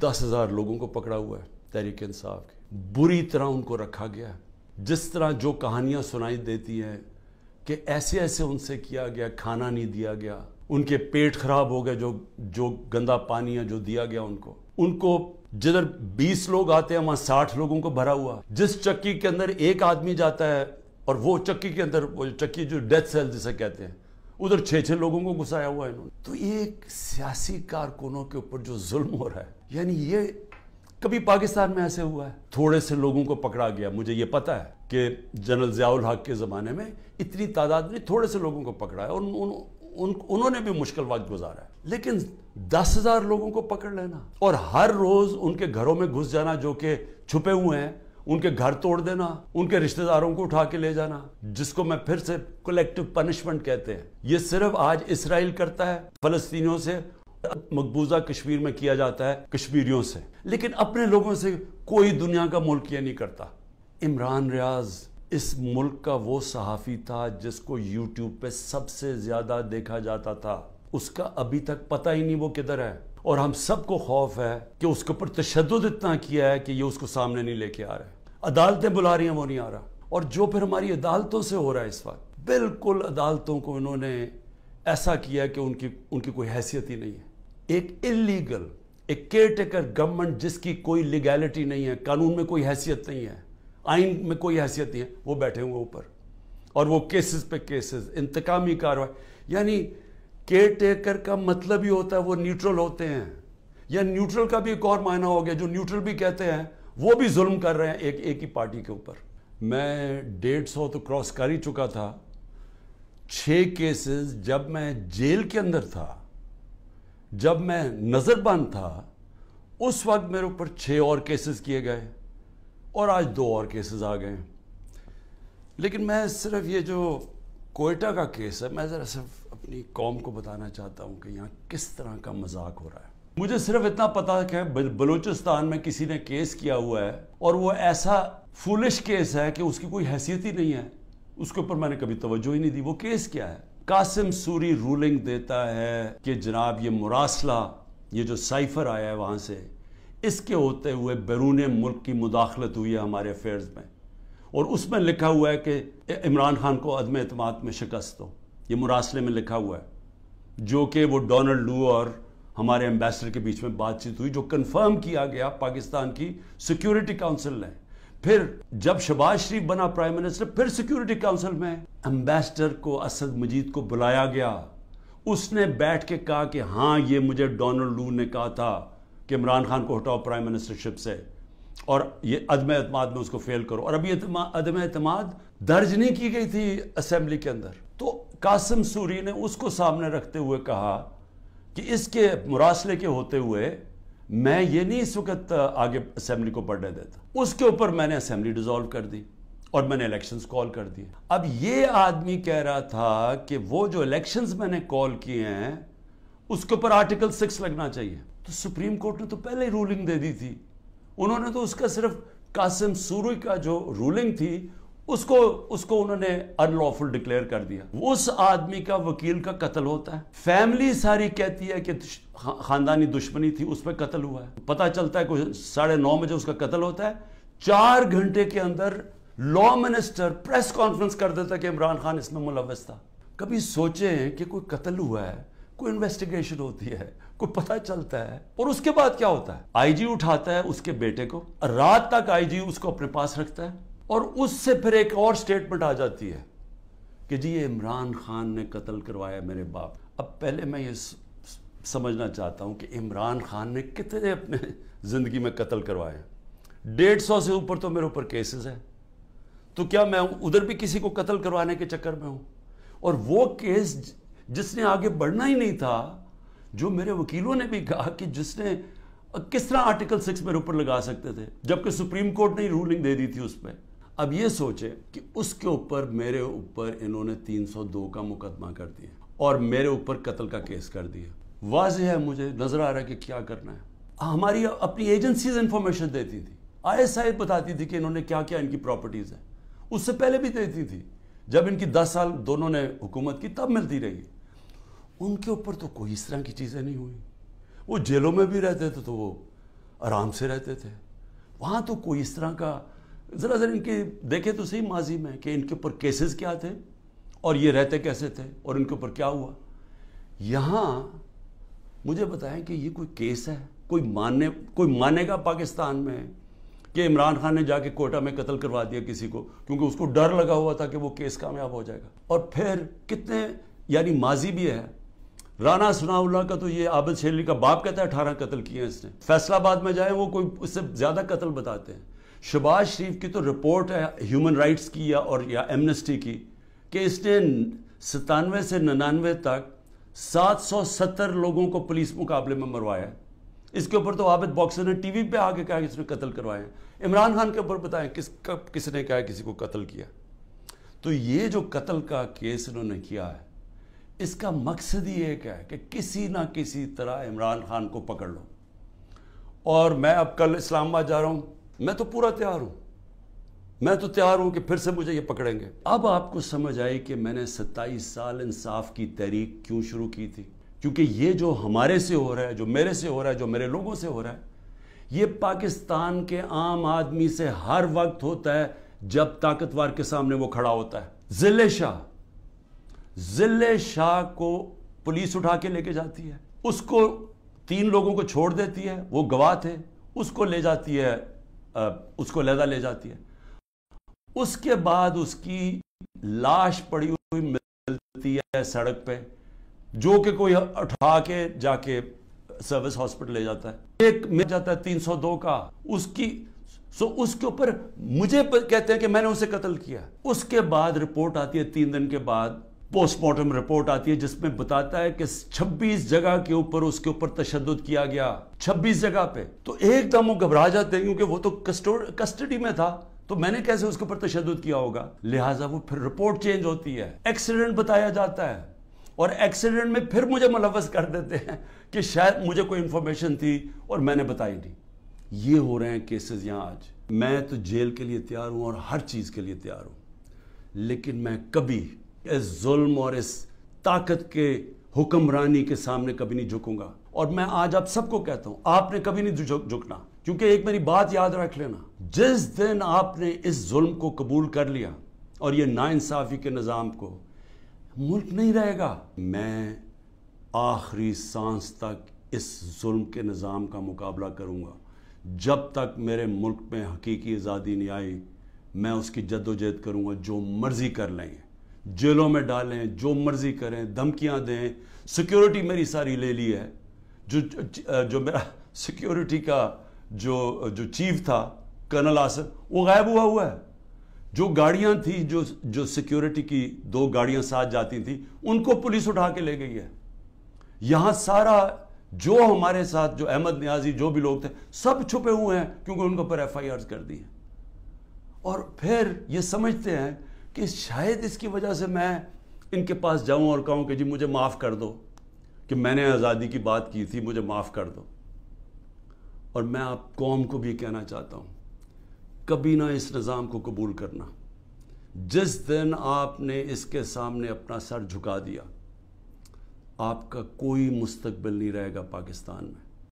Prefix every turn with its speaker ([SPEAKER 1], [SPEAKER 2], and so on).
[SPEAKER 1] दस हज़ार लोगों को पकड़ा हुआ है, तहरीक इंसाफ के। बुरी तरह उनको रखा गया जिस तरह जो कहानियाँ सुनाई देती हैं कि ऐसे ऐसे उनसे किया गया, खाना नहीं दिया गया, उनके पेट खराब हो गए, जो जो गंदा पानी है, जो दिया गया उनको। उनको जिधर 20 लोग आते हैं, वहाँ 60 लोगों को भरा हुआ। जिस चक्की के अंदर एक आदमी जाता है, और वो चक्की के अंदर, वो चक्की जो डेथ सेल जिसे कहते हैं, उधर छह छह लोगों को घुसाया हुआ है इन्होंने। तो ये एक सियासी कारकुनों के ऊपर जो जुल्म हो रहा है यानी ये कभी पाकिस्तान में ऐसे हुआ है? थोड़े से लोगों को पकड़ा गया। मुझे ये पता है कि जनरल जियाउल हक के ज़माने में इतनी तादाद में थोड़े से लोगों को पकड़ा है। उन, उन, उन, उन्होंने भी मुश्किल वक्त गुजारा है। लेकिन दस हज़ार लोगों को पकड़ लेना और हर रोज उनके घरों में घुस जाना जो कि छुपे हुए हैं उनके घर तोड़ देना उनके रिश्तेदारों को उठा के ले जाना जिसको मैं फिर से कलेक्टिव पनिशमेंट कहते हैं। ये सिर्फ़ आज इसराइल करता है फलस्तीनियों से मकबूजा कश्मीर में किया जाता है कश्मीरियों से। लेकिन अपने लोगों से कोई दुनिया का मुल्क ये नहीं करता। इमरान रियाज, इस मुल्क का वो सहाफ़ी था जिसको यूट्यूब पे सबसे ज़्यादा देखा जाता था। उसका अभी तक पता ही नहीं वो किधर है। और हम सबको खौफ है कि उसके ऊपर तशद इतना किया है कि ये उसको सामने नहीं लेके आ रहे। अदालतें बुला रही हैं, वो नहीं आ रहा। और जो फिर हमारी अदालतों से हो रहा है इस वक्त, बिल्कुल अदालतों को इन्होंने ऐसा किया कि उनकी उनकी कोई हैसियत ही नहीं है। एक इलीगल एक केयर टेकर गवर्नमेंट जिसकी कोई लीगैलिटी नहीं है, कानून में कोई हैसियत नहीं है आइन में कोई हैसियत नहीं है, वो बैठे हुए ऊपर। और वो केसेस पे केसेस इंतकामी कार्रवाई। यानी केयर टेकर का मतलब ही होता है वो न्यूट्रल होते हैं। या न्यूट्रल का भी एक और मायना हो गया, जो न्यूट्रल भी कहते हैं, वो भी जुल्म कर रहे हैं एक एक ही पार्टी के ऊपर। मैं डेढ़ सौ तो क्रॉस कर ही चुका था। छह केसेस जब मैं जेल के अंदर था जब मैं नज़रबंद था, उस वक्त मेरे ऊपर छह और केसेस किए गए और आज दो और केसेस आ गए। लेकिन मैं सिर्फ़ ये जो कोयटा का केस है, मैं ज़रा सिर्फ़ अपनी कौम को बताना चाहता हूँ कि यहाँ किस तरह का मज़ाक हो रहा है। मुझे सिर्फ़ इतना पता है कि बलूचिस्तान में किसी ने केस किया हुआ है और वो ऐसा फुलिश केस है कि उसकी कोई हैसियत ही नहीं है। उसके ऊपर मैंने कभी तवज्जो ही नहीं दी। वो केस क्या है? कासिम सूरी रूलिंग देता है कि जनाब ये मुरासला, ये जो साइफर आया है वहाँ से, इसके होते हुए बैरून मुल्क की मुदाखलत हुई है हमारे अफेयर्स में। और उसमें लिखा हुआ है कि इमरान खान को अदम अतमाद में शिकस्त हो। ये मुरासले में लिखा हुआ है, जो कि वो डोनल्ड लू और हमारे एम्बेसडर के बीच में बातचीत हुई, जो कन्फर्म किया गया पाकिस्तान की सिक्योरिटी काउंसिल ने। फिर जब शबाज शरीफ बना प्राइम मिनिस्टर, फिर सिक्योरिटी काउंसिल में एम्बेसडर को असद मजीद को बुलाया गया। उसने बैठ के कहा कि हाँ ये मुझे डोनाल्ड लू ने कहा था कि इमरान खान को हटाओ प्राइम मिनिस्टरशिप से। और ये अदम अतमाद में उसको फेल करो। और अभी अदम अतमाद दर्ज नहीं की गई थी असेंबली के अंदर। तो कासिम सूरी ने उसको सामने रखते हुए कहा कि इसके मुरासले के होते हुए मैं ये नहीं इस वक्त आगे असेंबली को बढ़ने देता। उसके ऊपर मैंने असेंबली डिजोल्व कर दी और मैंने इलेक्शंस कॉल कर दिए। अब ये आदमी कह रहा था कि वो जो इलेक्शंस मैंने कॉल किए हैं, उसके ऊपर आर्टिकल सिक्स लगना चाहिए। तो सुप्रीम कोर्ट ने तो पहले ही रूलिंग दे दी थी। उन्होंने तो उसका सिर्फ़ कासिम सूरी का जो रूलिंग थी उसको उसको उन्होंने अनलॉफुल डिक्लेयर कर दिया। उस आदमी का वकील का कत्ल होता है। फैमिली सारी कहती है कि खानदानी दुश्मनी थी, उस पर कत्ल हुआ है। पता चलता है कुछ साढ़े नौ बजे उसका कत्ल होता है। चार घंटे के अंदर लॉ मिनिस्टर प्रेस कॉन्फ्रेंस कर देता है कि इमरान खान इसमें मुलवस था। कभी सोचे कि कोई कत्ल हुआ है, कोई इन्वेस्टिगेशन होती है, कोई पता चलता है, और उसके बाद क्या होता है? आईजी उठाता है उसके बेटे को। रात तक आईजी उसको अपने पास रखता है। और उससे फिर एक और स्टेटमेंट आ जाती है कि जी, ये इमरान खान ने कत्ल करवाया मेरे बाप। अब पहले मैं ये समझना चाहता हूँ कि इमरान खान ने कितने अपने ज़िंदगी में कत्ल करवाए। डेढ़ सौ से ऊपर तो मेरे ऊपर केसेस हैं। तो क्या मैं उधर भी किसी को कत्ल करवाने के चक्कर में हूँ? और वो केस जिसने आगे बढ़ना ही नहीं था, जो मेरे वकीलों ने भी कहा कि जिसने, किस तरह आर्टिकल सिक्स मेरे ऊपर लगा सकते थे, जबकि सुप्रीम कोर्ट ने रूलिंग दे दी थी उस पर अब ये सोचे कि उसके ऊपर, मेरे ऊपर इन्होंने 302 का मुकदमा कर दिया और मेरे ऊपर कत्ल का केस कर दिया। वाज है मुझे, नज़र आ रहा है कि क्या करना है। हमारी अपनी एजेंसीज इंफॉर्मेशन देती थी। आई एस आई बताती थी कि इन्होंने क्या क्या इनकी प्रॉपर्टीज़ है। उससे पहले भी देती थी। जब इनकी दस साल दोनों ने हुकूमत की, तब मिलती रही। उनके ऊपर तो कोई इस तरह की चीज़ें नहीं हुई। वो जेलों में भी रहते थे तो वो आराम से रहते थे। वहाँ तो कोई इस तरह का ज़रा ज़रा इनके, देखे तो सही माजी में कि इनके ऊपर केसेस क्या थे और ये रहते कैसे थे और इनके ऊपर क्या हुआ। यहाँ मुझे बताएँ कि ये कोई केस है, कोई मानने, कोई मानेगा पाकिस्तान में कि इमरान खान ने जाके कोटा में कत्ल करवा दिया किसी को, क्योंकि उसको डर लगा हुआ था कि वो केस कामयाब हो जाएगा। और फिर कितने, यानी माजी भी है राना सनाउल्ला का तो ये आबद शेरली का बाप कहता है, अठारह कत्ल किए हैं इसने। फैसलाबाद में जाए, वो कोई, उससे ज़्यादा कत्ल बताते हैं। शबाज शरीफ की तो रिपोर्ट है ह्यूमन राइट्स की या और या एमनेस्टी की, कि इसने सतानवे से निन्यानवे तक 770 लोगों को पुलिस मुकाबले में मरवाया इसके ऊपर तो आबिद बॉक्सर ने टीवी पे आके कहा कि इसने कत्ल करवाए इमरान खान के ऊपर बताएँ, किस कब किसने कहा, किसी को कत्ल किया? तो ये जो कत्ल का केस इन्होंने किया है, इसका मकसद ही एक है कि किसी ना किसी तरह इमरान खान को पकड़ लो। और मैं अब कल इस्लामाबाद जा रहा हूँ मैं तो पूरा तैयार हूँ। मैं तो तैयार हूँ कि फिर से मुझे ये पकड़ेंगे। अब आपको समझ आई कि मैंने 27 साल इंसाफ की तहरीक क्यों शुरू की थी? क्योंकि ये जो हमारे से हो रहा है, जो मेरे से हो रहा है, जो मेरे लोगों से हो रहा है, ये पाकिस्तान के आम आदमी से हर वक्त होता है जब ताकतवर के सामने वो खड़ा होता है। ज़िले शाह ज़िले शाह को पुलिस उठा के लेके जाती है। उसको तीन लोगों को छोड़ देती है, वो गवाह थे। उसको ले जाती है उसको लहदा ले जाती है। उसके बाद उसकी लाश पड़ी हुई मिलती है सड़क पे, जो कि कोई उठा के जाके सर्विस हॉस्पिटल ले जाता है। एक मिल जाता है 302 का। उसकी सो उसके ऊपर मुझे कहते हैं कि मैंने उसे कत्ल किया। उसके बाद रिपोर्ट आती है तीन दिन के बाद। पोस्टमार्टम रिपोर्ट आती है जिसमें बताता है कि 26 जगह के ऊपर उसके ऊपर तशद किया गया। 26 जगह पे। तो एकदम वो घबरा जाते हैं क्योंकि वो तो कस्टडी में था। तो मैंने कैसे उसके ऊपर तशद किया होगा? लिहाजा वो फिर रिपोर्ट चेंज होती है। एक्सीडेंट बताया जाता है। और एक्सीडेंट में फिर मुझे मुलवस कर देते हैं कि शायद मुझे कोई इंफॉर्मेशन थी और मैंने बताई नहीं। ये हो रहे हैं केसेस यहाँ आज। मैं तो जेल के लिए तैयार हूँ और हर चीज़ के लिए तैयार हूँ। लेकिन मैं कभी इस जुल्म और इस ताकत के हुक्मरानी के सामने कभी नहीं झुकूँगा। और मैं आज आप सबको कहता हूँ, आपने कभी नहीं झुकना। क्योंकि एक मेरी बात याद रख लेना, जिस दिन आपने इस जुल्म को कबूल कर लिया और ये नाइंसाफ़ी के निज़ाम को, मुल्क नहीं रहेगा। मैं आखिरी सांस तक इस जुल्म के निज़ाम का मुकाबला करूँगा। जब तक मेरे मुल्क में हकीकी आज़ादी नहीं आई, मैं उसकी जद्दोजहद करूँगा, जो मर्ज़ी कर लेंगे जेलों में डालें, जो मर्ज़ी करें, धमकियाँ दें। सिक्योरिटी मेरी सारी ले ली है। जो जो मेरा सिक्योरिटी का जो जो चीफ था कर्नल आसफ वो गायब हुआ हुआ है। जो गाड़ियाँ थी, जो जो सिक्योरिटी की दो गाड़ियाँ साथ जाती थी, उनको पुलिस उठा के ले गई है। यहाँ सारा, जो हमारे साथ, जो अहमद न्याजी, जो भी लोग थे, सब छुपे हुए हैं, क्योंकि उनके ऊपर एफ़ आई कर दी है। और फिर ये समझते हैं कि शायद इसकी वजह से मैं इनके पास जाऊँ और कहूँ कि जी मुझे माफ़ कर दो, कि मैंने आज़ादी की बात की थी, मुझे माफ़ कर दो। और मैं आप कौम को भी कहना चाहता हूँ, कभी ना इस निज़ाम को कबूल करना। जिस दिन आपने इसके सामने अपना सर झुका दिया, आपका कोई मुस्तकबिल नहीं रहेगा पाकिस्तान में।